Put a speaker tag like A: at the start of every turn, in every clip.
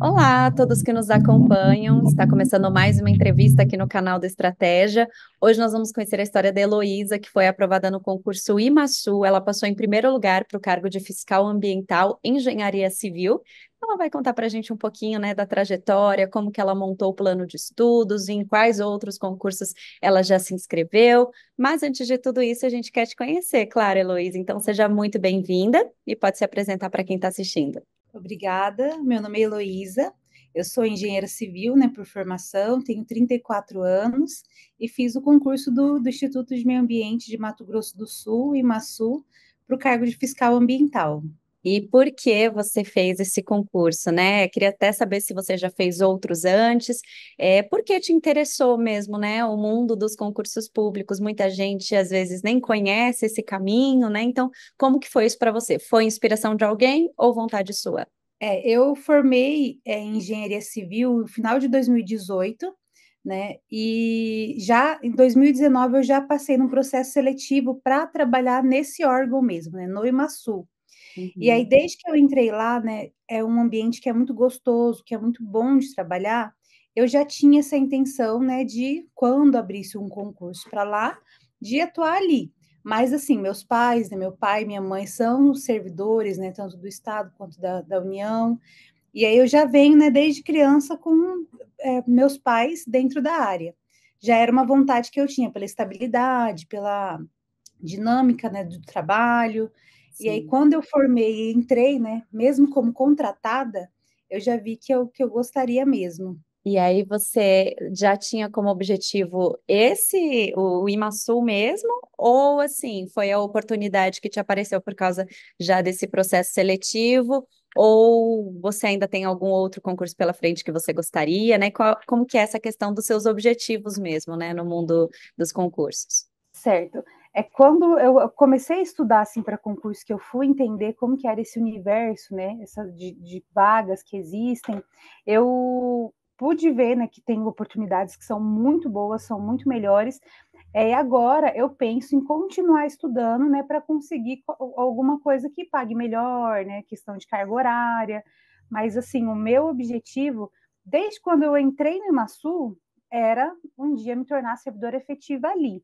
A: Olá a todos que nos acompanham. Está começando mais uma entrevista aqui no canal da Estratégia. Hoje nós vamos conhecer a história da Heloísa, que foi aprovada no concurso IMASU. Ela passou em primeiro lugar para o cargo de fiscal ambiental engenharia civil. Ela vai contar para a gente um pouquinho né, da trajetória, como que ela montou o plano de estudos, em quais outros concursos ela já se inscreveu. Mas antes de tudo isso, a gente quer te conhecer, claro, Heloísa. Então seja muito bem-vinda e pode se apresentar para quem está assistindo.
B: Obrigada. Meu nome é Heloísa. Eu sou engenheira civil, né, por formação, tenho 34 anos e fiz o concurso do, do Instituto de Meio Ambiente de Mato Grosso do Sul, IMASU, para o cargo de fiscal ambiental.
A: E por que você fez esse concurso, né? Queria até saber se você já fez outros antes. É, por que te interessou mesmo, né? O mundo dos concursos públicos. Muita gente às vezes nem conhece esse caminho, né? Então, como que foi isso para você? Foi inspiração de alguém ou vontade sua?
B: É, eu formei é, em engenharia civil no final de 2018, né? E já em 2019 eu já passei num processo seletivo para trabalhar nesse órgão mesmo, né? No IMASU. Uhum. E aí, desde que eu entrei lá, né, é um ambiente que é muito gostoso, que é muito bom de trabalhar. Eu já tinha essa intenção, né, de quando abrisse um concurso para lá, de atuar ali. Mas, assim, meus pais, né, meu pai e minha mãe são servidores, né, tanto do Estado quanto da, da União. E aí eu já venho, né, desde criança com é, meus pais dentro da área. Já era uma vontade que eu tinha pela estabilidade, pela dinâmica, né, do trabalho. Sim. E aí, quando eu formei e entrei, né, mesmo como contratada, eu já vi que eu, que eu gostaria mesmo.
A: E aí você já tinha como objetivo esse, o, o IMASU mesmo, ou assim, foi a oportunidade que te apareceu por causa já desse processo seletivo, ou você ainda tem algum outro concurso pela frente que você gostaria, né? Qual, como que é essa questão dos seus objetivos mesmo, né, no mundo dos concursos?
B: Certo. É quando eu comecei a estudar assim para concurso que eu fui entender como que era esse universo, né, essa de, de vagas que existem, eu pude ver né, que tem oportunidades que são muito boas, são muito melhores. É, e agora eu penso em continuar estudando né, para conseguir alguma coisa que pague melhor, né, questão de carga horária. Mas assim, o meu objetivo, desde quando eu entrei no Imasul, era um dia me tornar servidora efetiva ali,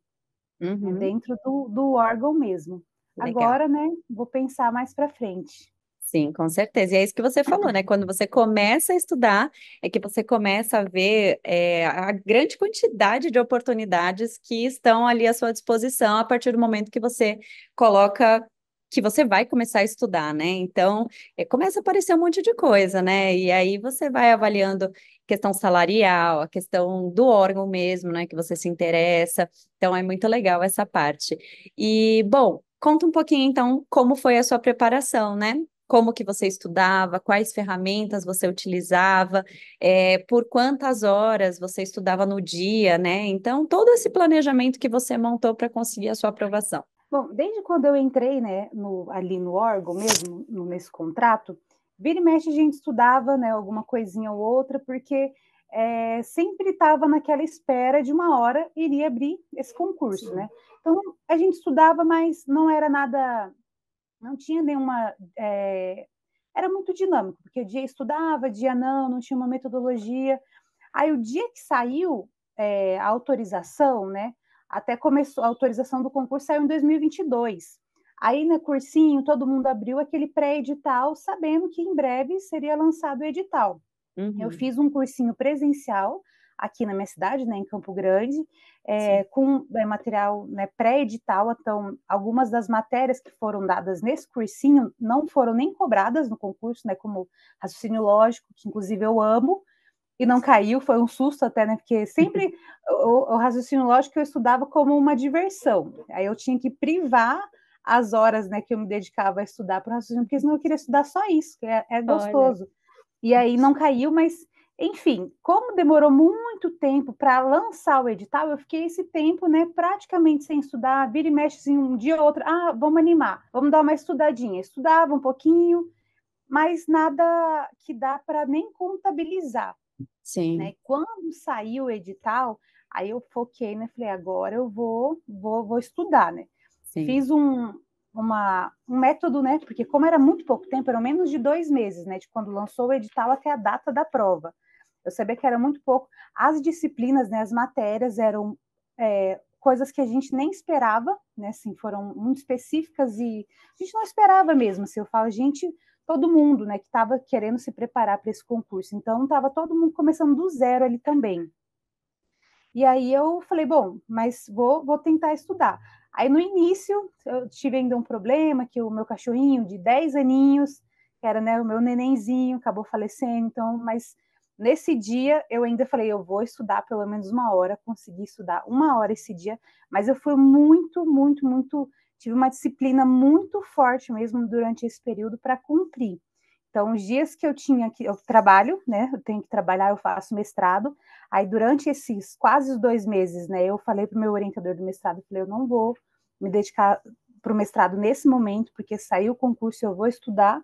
B: uhum. dentro do, do órgão mesmo. Legal. Agora, né, vou pensar mais para frente.
A: Sim, com certeza. E é isso que você falou, né? Quando você começa a estudar, é que você começa a ver é, a grande quantidade de oportunidades que estão ali à sua disposição a partir do momento que você coloca que você vai começar a estudar, né? Então, é, começa a aparecer um monte de coisa, né? E aí você vai avaliando questão salarial, a questão do órgão mesmo, né? Que você se interessa. Então, é muito legal essa parte. E, bom, conta um pouquinho, então, como foi a sua preparação, né? como que você estudava, quais ferramentas você utilizava, é, por quantas horas você estudava no dia, né? Então, todo esse planejamento que você montou para conseguir a sua aprovação.
B: Bom, desde quando eu entrei, né, no, ali no órgão mesmo, nesse contrato, vira e mexe a gente estudava, né, alguma coisinha ou outra, porque é, sempre estava naquela espera de uma hora iria abrir esse concurso, Sim. né? Então, a gente estudava, mas não era nada não tinha nenhuma. É, era muito dinâmico, porque dia estudava, dia não, não tinha uma metodologia. Aí o dia que saiu é, a autorização, né? Até começou a autorização do concurso saiu em 2022. Aí no cursinho todo mundo abriu aquele pré-edital, sabendo que em breve seria lançado o edital. Uhum. Eu fiz um cursinho presencial aqui na minha cidade, né, em Campo Grande, é, com é, material né, pré-edital. Então, algumas das matérias que foram dadas nesse cursinho não foram nem cobradas no concurso, né, como raciocínio lógico, que inclusive eu amo, e não caiu, foi um susto até, né, porque sempre o, o raciocínio lógico eu estudava como uma diversão. Aí eu tinha que privar as horas né, que eu me dedicava a estudar para o raciocínio, porque senão eu queria estudar só isso, que é, é gostoso. Olha. E aí não caiu, mas enfim, como demorou muito tempo para lançar o edital, eu fiquei esse tempo, né, praticamente sem estudar, vira e mexe assim, um dia ou outro, ah, vamos animar, vamos dar uma estudadinha. Estudava um pouquinho, mas nada que dá para nem contabilizar. Sim. Né? Quando saiu o edital, aí eu foquei, né, falei, agora eu vou, vou, vou estudar, né? Sim. Fiz um, uma, um método, né? Porque como era muito pouco tempo, eram menos de dois meses, né? De quando lançou o edital até a data da prova. Eu sabia que era muito pouco. As disciplinas, né? As matérias eram é, coisas que a gente nem esperava, né? Assim, foram muito específicas e a gente não esperava mesmo. Se assim, eu falo, gente, todo mundo, né? Que estava querendo se preparar para esse concurso. Então, estava todo mundo começando do zero ali também. E aí eu falei, bom, mas vou, vou tentar estudar. Aí no início eu tive ainda um problema, que o meu cachorrinho de 10 aninhos, que era né, o meu nenenzinho, acabou falecendo, então, mas nesse dia eu ainda falei, eu vou estudar pelo menos uma hora, consegui estudar uma hora esse dia, mas eu fui muito, muito, muito, tive uma disciplina muito forte mesmo durante esse período para cumprir. Então, os dias que eu tinha que eu trabalho, né? Eu tenho que trabalhar, eu faço mestrado. Aí, durante esses quase dois meses, né? Eu falei para o meu orientador do mestrado, eu falei, eu não vou me dedicar para o mestrado nesse momento, porque saiu o concurso, eu vou estudar.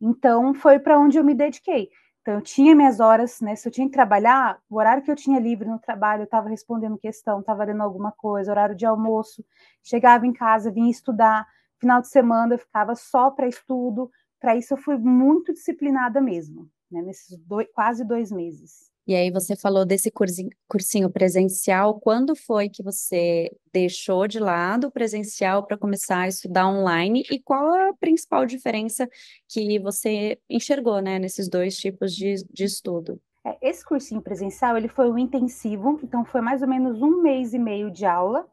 B: Então, foi para onde eu me dediquei. Então, eu tinha minhas horas, né? Se eu tinha que trabalhar, o horário que eu tinha livre no trabalho, eu estava respondendo questão, estava lendo alguma coisa, horário de almoço, chegava em casa, vinha estudar. Final de semana, eu ficava só para estudo para isso eu fui muito disciplinada mesmo, né, nesses dois, quase dois meses.
A: E aí você falou desse cursinho, cursinho presencial, quando foi que você deixou de lado o presencial para começar a estudar online e qual a principal diferença que você enxergou, né, nesses dois tipos de, de estudo?
B: É, esse cursinho presencial, ele foi um intensivo, então foi mais ou menos um mês e meio de aula,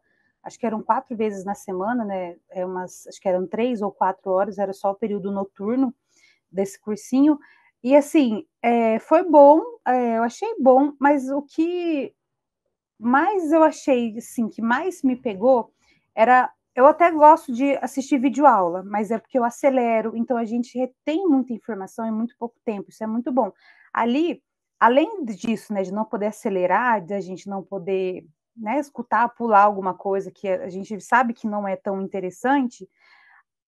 B: acho que eram quatro vezes na semana, né? É umas, acho que eram três ou quatro horas, era só o período noturno desse cursinho. E assim, é, foi bom, é, eu achei bom, mas o que mais eu achei, assim, que mais me pegou era. Eu até gosto de assistir videoaula, mas é porque eu acelero, então a gente retém muita informação em muito pouco tempo, isso é muito bom. Ali, além disso, né, de não poder acelerar, de a gente não poder né, escutar, pular alguma coisa que a gente sabe que não é tão interessante,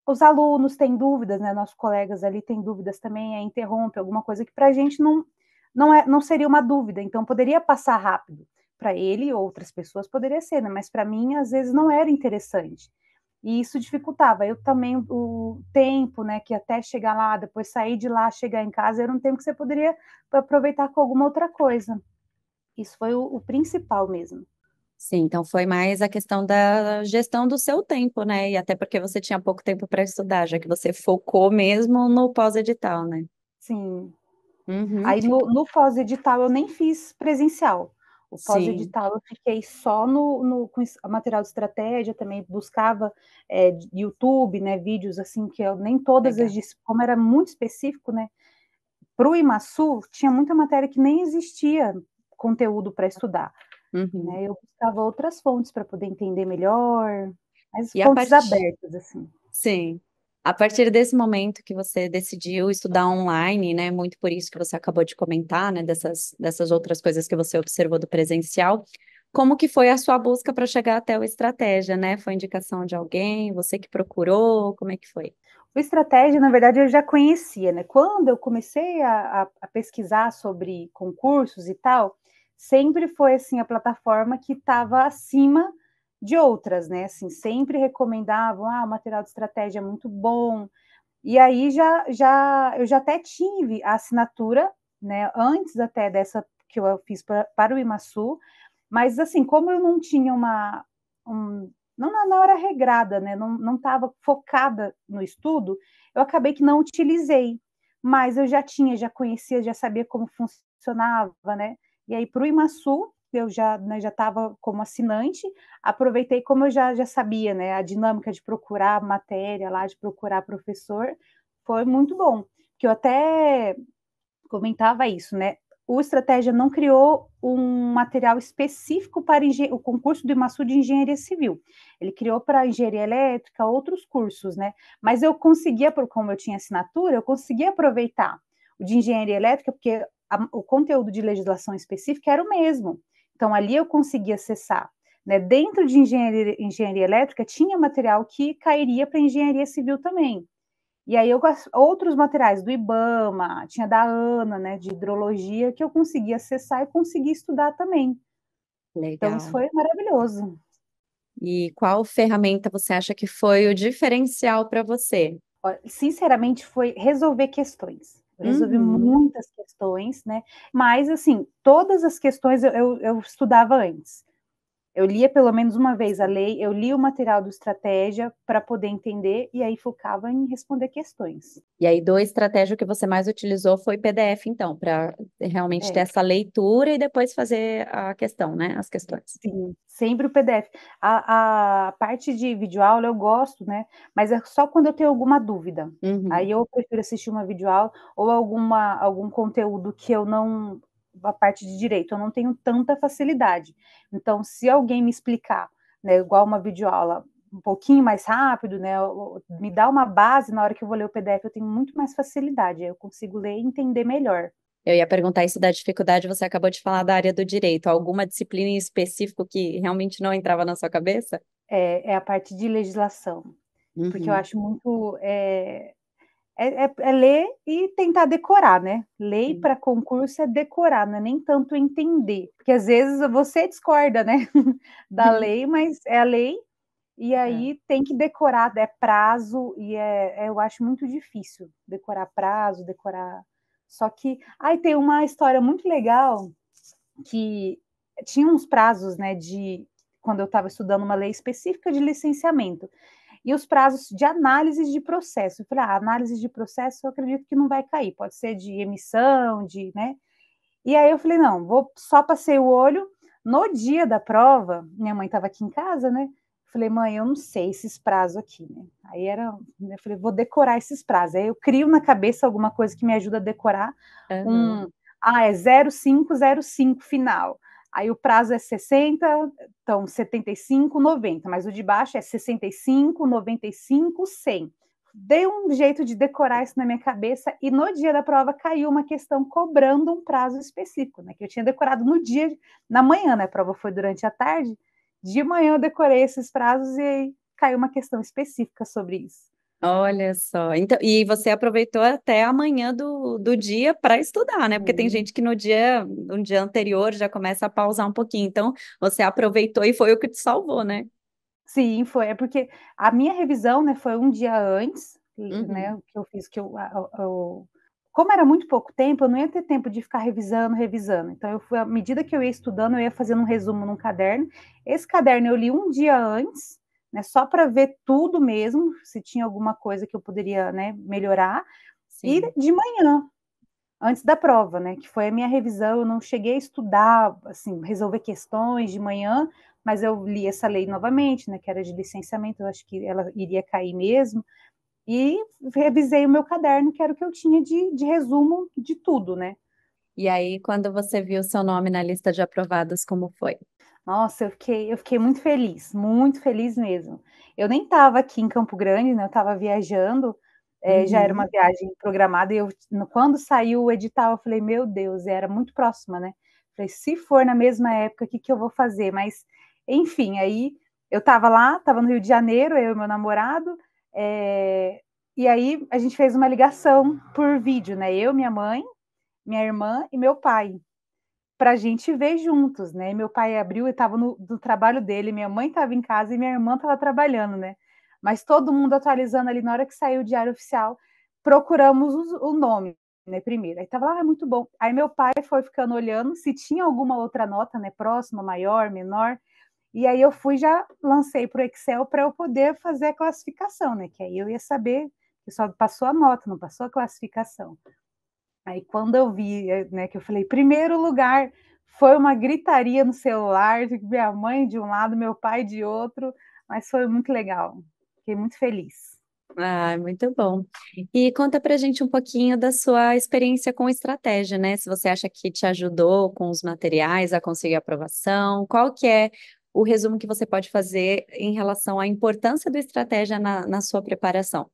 B: os alunos têm dúvidas, né, nossos colegas ali têm dúvidas também, é, interrompe alguma coisa que para a gente não, não, é, não seria uma dúvida, então poderia passar rápido. Para ele, outras pessoas poderia ser, né, mas para mim, às vezes, não era interessante. E isso dificultava. Eu também, o tempo, né, que até chegar lá, depois sair de lá, chegar em casa, era um tempo que você poderia aproveitar com alguma outra coisa. Isso foi o, o principal mesmo.
A: Sim, então foi mais a questão da gestão do seu tempo, né? E até porque você tinha pouco tempo para estudar, já que você focou mesmo no pós-edital, né?
B: Sim. Uhum. Aí no, no pós-edital eu nem fiz presencial. O pós-edital eu fiquei só no, no com material de estratégia, também buscava é, YouTube, né, vídeos assim, que eu nem todas Legal. as, como era muito específico, né, para o IMASU tinha muita matéria que nem existia conteúdo para estudar. Uhum. Né? Eu buscava outras fontes para poder entender melhor, mas e fontes partir... abertas, assim.
A: Sim. A partir desse momento que você decidiu estudar online, né, muito por isso que você acabou de comentar, né, dessas, dessas outras coisas que você observou do presencial, como que foi a sua busca para chegar até o Estratégia, né? Foi indicação de alguém, você que procurou, como é que foi?
B: O Estratégia, na verdade, eu já conhecia, né? Quando eu comecei a, a, a pesquisar sobre concursos e tal, sempre foi assim a plataforma que estava acima de outras, né? Assim, sempre recomendavam, ah, o material de estratégia é muito bom. E aí já já eu já até tive a assinatura, né, antes até dessa que eu fiz pra, para o Imaçu, mas assim, como eu não tinha uma um, não na hora regrada, né? Não não estava focada no estudo, eu acabei que não utilizei. Mas eu já tinha, já conhecia, já sabia como funcionava, né? E aí, para o Imaçu, eu já né, já estava como assinante, aproveitei como eu já, já sabia, né, a dinâmica de procurar matéria lá, de procurar professor, foi muito bom, que eu até comentava isso, né, o Estratégia não criou um material específico para o concurso do Imaçu de Engenharia Civil. Ele criou para engenharia elétrica outros cursos, né? Mas eu conseguia, como eu tinha assinatura, eu conseguia aproveitar o de engenharia elétrica, porque a, o conteúdo de legislação específica era o mesmo. Então, ali eu conseguia acessar. Né? Dentro de engenharia, engenharia elétrica, tinha material que cairia para engenharia civil também. E aí, eu, outros materiais do IBAMA, tinha da ANA, né, de hidrologia, que eu conseguia acessar e conseguia estudar também. Legal. Então, isso foi maravilhoso.
A: E qual ferramenta você acha que foi o diferencial para você?
B: Sinceramente, foi resolver questões. Resolvi uhum. muitas questões, né? Mas, assim, todas as questões eu, eu, eu estudava antes. Eu lia pelo menos uma vez a lei, eu li o material do estratégia para poder entender e aí focava em responder questões.
A: E aí, do estratégia que você mais utilizou foi PDF, então, para realmente é. ter essa leitura e depois fazer a questão, né? As questões.
B: Sim, sempre o PDF. A, a parte de videoaula eu gosto, né? Mas é só quando eu tenho alguma dúvida. Uhum. Aí eu prefiro assistir uma videoaula ou alguma, algum conteúdo que eu não a parte de direito, eu não tenho tanta facilidade. Então, se alguém me explicar, né, igual uma videoaula, um pouquinho mais rápido, né, me dá uma base na hora que eu vou ler o PDF, eu tenho muito mais facilidade, eu consigo ler e entender melhor.
A: Eu ia perguntar isso da dificuldade, você acabou de falar da área do direito. Alguma disciplina em específico que realmente não entrava na sua cabeça?
B: É, é a parte de legislação, uhum. porque eu uhum. acho muito. É, é, é, é, ler e tentar decorar, né? Ler para concurso é decorar, não é nem tanto entender. Porque às vezes você discorda, né? da lei, mas é a lei, e é. aí é. tem que decorar, é prazo, e é, é, eu acho muito difícil decorar prazo, decorar. Só que. Aí tem uma história muito legal que tinha uns prazos, né, de quando eu estava estudando uma lei específica de licenciamento e os prazos de análise de processo. Eu falei, ah, análise de processo eu acredito que não vai cair, pode ser de emissão, de, né? E aí eu falei, não, vou só passei o olho. No dia da prova, minha mãe estava aqui em casa, né? Falei, mãe, eu não sei esses prazos aqui, né? Aí era, eu falei, vou decorar esses prazos. Aí eu crio na cabeça alguma coisa que me ajuda a decorar. Uhum. Um, ah, é 0505 final. Aí o prazo é 60, então 75, 90, mas o de baixo é 65, 95, 100. Dei um jeito de decorar isso na minha cabeça e no dia da prova caiu uma questão cobrando um prazo específico, né? Que eu tinha decorado no dia, na manhã, né? A prova foi durante a tarde. De manhã eu decorei esses prazos e aí caiu uma questão específica sobre isso.
A: Olha só. Então, e você aproveitou até amanhã do, do dia para estudar, né? Porque tem gente que no dia, no dia anterior já começa a pausar um pouquinho. Então, você aproveitou e foi o que te salvou, né?
B: Sim, foi. É porque a minha revisão, né, foi um dia antes, uhum. né? Que eu fiz que eu, eu, eu, como era muito pouco tempo, eu não ia ter tempo de ficar revisando, revisando. Então, eu fui, à medida que eu ia estudando, eu ia fazendo um resumo num caderno. Esse caderno eu li um dia antes né, só para ver tudo mesmo, se tinha alguma coisa que eu poderia né, melhorar, Sim. e de manhã, antes da prova, né, que foi a minha revisão, eu não cheguei a estudar, assim, resolver questões de manhã, mas eu li essa lei novamente, né, que era de licenciamento, eu acho que ela iria cair mesmo, e revisei o meu caderno, que era o que eu tinha de, de resumo de tudo, né.
A: E aí, quando você viu seu nome na lista de aprovados, como foi?
B: Nossa, eu fiquei, eu fiquei muito feliz, muito feliz mesmo. Eu nem estava aqui em Campo Grande, né? Eu estava viajando, é, uhum. já era uma uhum. viagem programada, e eu, quando saiu o edital, eu falei, meu Deus, era muito próxima, né? Falei, se for na mesma época, o que, que eu vou fazer? Mas, enfim, aí eu estava lá, estava no Rio de Janeiro, eu e meu namorado, é, e aí a gente fez uma ligação por vídeo, né? Eu, minha mãe, minha irmã e meu pai para a gente ver juntos, né? Meu pai abriu e estava no, trabalho dele, minha mãe estava em casa e minha irmã estava trabalhando, né? Mas todo mundo atualizando ali na hora que saiu o diário oficial, procuramos o, nome, né? Primeiro, aí tava lá, ah, muito bom. Aí meu pai foi ficando olhando se tinha alguma outra nota, né? Próxima, maior, menor. E aí eu fui já lancei para o Excel para eu poder fazer a classificação, né? Que aí eu ia saber que só passou a nota, não passou a classificação. Aí quando eu vi, eh, né, que eu falei, primeiro lugar, foi uma gritaria no celular, de minha mãe de um lado, meu pai de outro, mas foi muito legal. Fiquei muito feliz.
A: Ah, muito bom. E conta pra gente um pouquinho da sua experiência com estratégia, né? Se você acha que te ajudou com os materiais a conseguir aprovação, qual que é o resumo que você pode fazer em relação à importância do estratégia na, na sua preparação?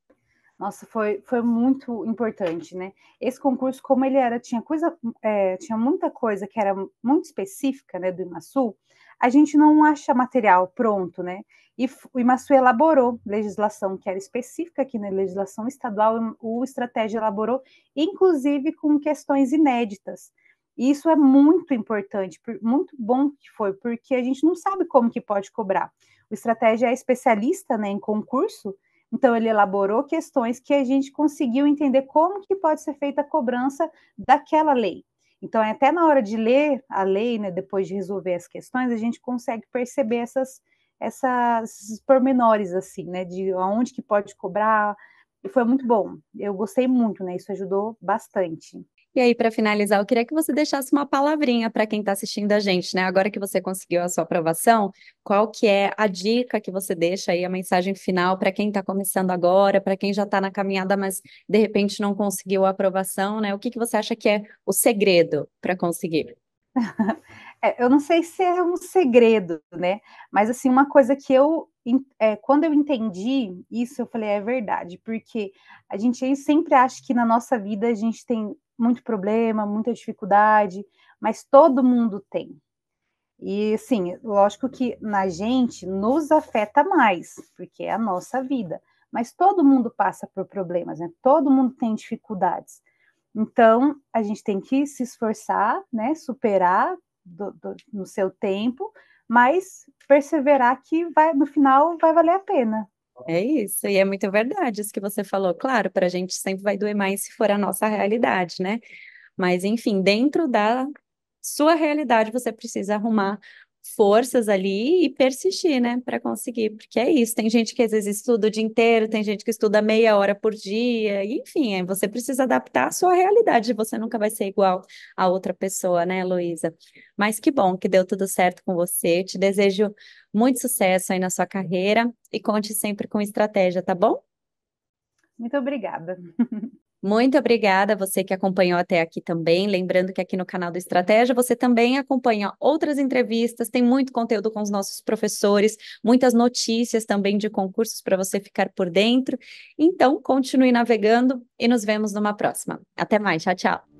B: Nossa, foi, foi muito importante, né? Esse concurso, como ele era, tinha coisa, é, tinha muita coisa que era muito específica, né, do IMASU, a gente não acha material pronto, né? E o IMASU elaborou legislação que era específica aqui na legislação estadual, o Estratégia elaborou, inclusive com questões inéditas. E isso é muito importante, muito bom que foi, porque a gente não sabe como que pode cobrar. O estratégia é especialista né, em concurso, então ele elaborou questões que a gente conseguiu entender como que pode ser feita a cobrança daquela lei. Então, até na hora de ler a lei, né, depois de resolver as questões, a gente consegue perceber essas, essas esses pormenores, assim, né, de aonde que pode cobrar, e foi muito bom. Eu gostei muito, né, isso ajudou bastante.
A: E aí, para finalizar, eu queria que você deixasse uma palavrinha para quem está assistindo a gente, né? Agora que você conseguiu a sua aprovação, qual que é a dica que você deixa aí, a mensagem final para quem está começando agora, para quem já está na caminhada, mas de repente não conseguiu a aprovação, né? O que, que você acha que é o segredo para conseguir?
B: É, eu não sei se é um segredo, né? Mas assim, uma coisa que eu é, quando eu entendi isso, eu falei, é verdade, porque a gente sempre acha que na nossa vida a gente tem muito problema, muita dificuldade, mas todo mundo tem. E sim, lógico que na gente nos afeta mais, porque é a nossa vida. Mas todo mundo passa por problemas, né? Todo mundo tem dificuldades. Então, a gente tem que se esforçar, né? Superar do, do, no seu tempo, mas perseverar que vai, no final vai valer a pena.
A: É isso, e é muito verdade isso que você falou. Claro, para a gente sempre vai doer mais se for a nossa realidade, né? Mas, enfim, dentro da sua realidade, você precisa arrumar forças ali e persistir, né, para conseguir, porque é isso. Tem gente que às vezes estuda o dia inteiro, tem gente que estuda meia hora por dia, enfim, você precisa adaptar a sua realidade, você nunca vai ser igual a outra pessoa, né, Luísa? Mas que bom que deu tudo certo com você. Te desejo muito sucesso aí na sua carreira e conte sempre com estratégia, tá bom?
B: Muito obrigada.
A: Muito obrigada a você que acompanhou até aqui também. Lembrando que aqui no canal do Estratégia você também acompanha outras entrevistas, tem muito conteúdo com os nossos professores, muitas notícias também de concursos para você ficar por dentro. Então, continue navegando e nos vemos numa próxima. Até mais, tchau, tchau.